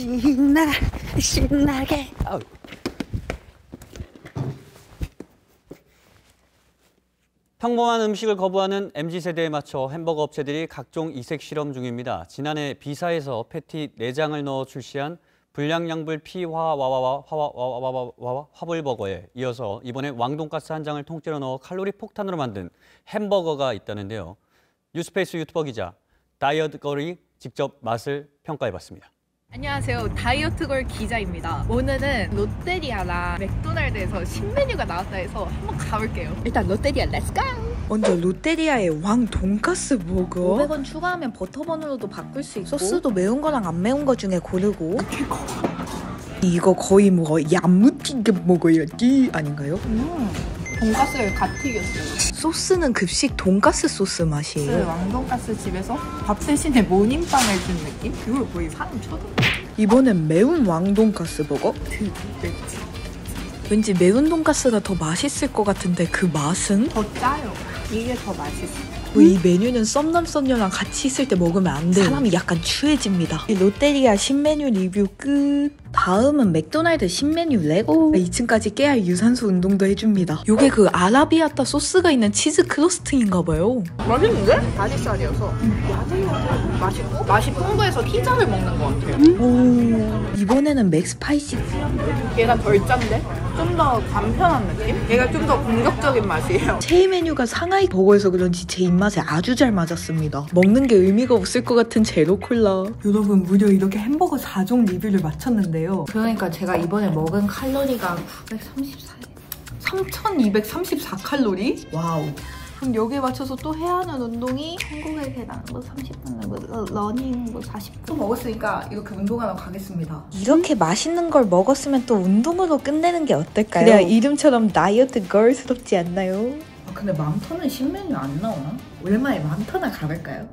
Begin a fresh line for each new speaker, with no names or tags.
신나 신나게 아우. 평범한 음식을 거부하는 MZ세대에 맞춰 햄버거 업체들이 각종 이색 실험 중입니다. 지난해 비사에서 패티 4장을 넣어 출시한 불량양불 피화와와와와와와와 화불버거에 이어서 이번에 왕돈가스 한 장을 통째로 넣어 칼로리 폭탄으로 만든 햄버거가 있다는데요. 뉴스페이스 유튜버 기자 다이어트 걸이 직접 맛을 평가해봤습니다.
안녕하세요. 다이어트걸 기자입니다. 오늘은 롯데리아랑 맥도날드에서 신메뉴가 나왔다 해서 한번 가볼게요. 일단 롯데리아 let's go!
먼저 롯데리아의 왕 돈가스 버거
500원 추가하면 버터번으로도 바꿀 수 있고
소스도 매운 거랑 안 매운 거 중에 고르고 이거 거의 뭐 야무지게 먹어야지 아닌가요?
음, 돈가스를 갓 튀겼어요.
소스는 급식 돈가스 소스
그
맛이에요
왕돈가스 집에서 밥 대신에 모닝빵을 준 느낌? 그걸 거의 사람 쳐다
이번엔 매운 왕 돈가스 버거
맵지.
왠지 매운 돈가스가 더 맛있을 것 같은데 그 맛은?
더 짜요. 이게 더 맛있어.
뭐이 메뉴는 썸남 썸녀랑 같이 있을 때 먹으면 안 돼요. 사람이 약간 추해집니다. 이 롯데리아 신메뉴 리뷰 끝. 다음은 맥도날드 신메뉴 let's go 2층까지 깨야 유산소 운동도 해줍니다. 요게 그 아라비아타 소스가 있는 치즈 크러스트인가 봐요.
맛있는데? 다리살이어서. 맛있고? 맛이 풍부해서 피자를 먹는 것 같아요.
오. 이번에는 맥스파이시.
얘가 덜 짠데? 좀 더 간편한 느낌? 얘가 좀 더 공격적인 맛이에요.
최애 메뉴가 상하이 버거여서 그런지 제 입맛 에 아주 잘 맞았습니다 먹는 게 의미가 없을 것 같은 제로 콜라
여러분 무려 이렇게 햄버거 4종 리뷰를 마쳤는데요.
그러니까 제가 이번에 먹은 칼로리가 934
3234 칼로리?
wow
그럼 여기에 맞춰서 또 해야 하는 운동이
천국의 계단 뭐 30분 뭐 러- 러닝 뭐 40분 먹었으니까 이렇게 운동하러 가겠습니다
이렇게 맛있는 걸 먹었으면 또 운동으로 끝내는 게 어떨까요? 그래야 이름처럼 다이어트 걸스럽지 않나요?
아 근데 맘터는 신메뉴 안 나오나? 오랜만에 맘터나 가볼까요?